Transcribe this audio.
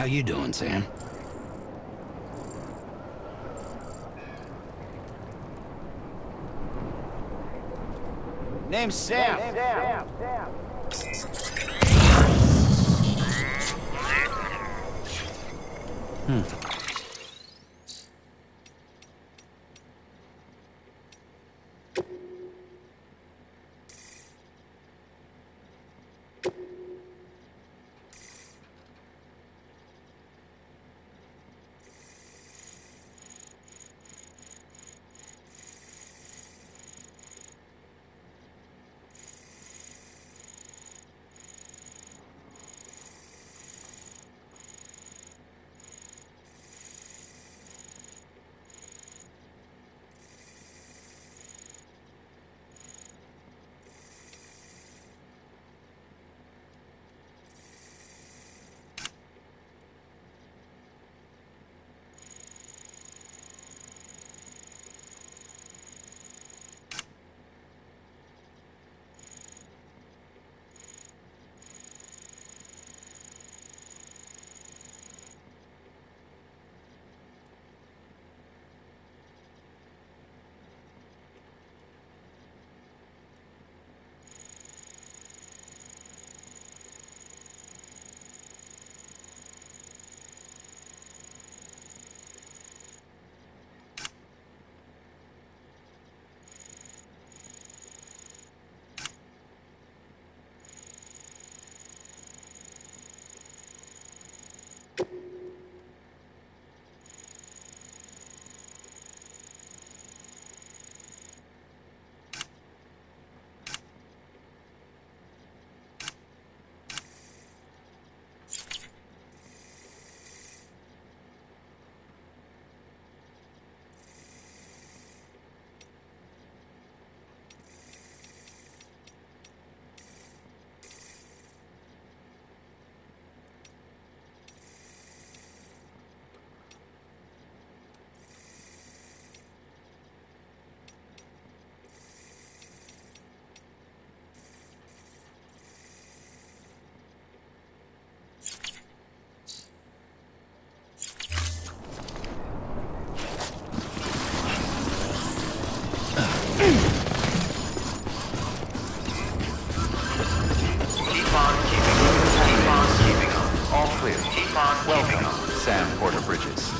How you doing, Sam? Name's Sam. Keep Sam Porter Bridges.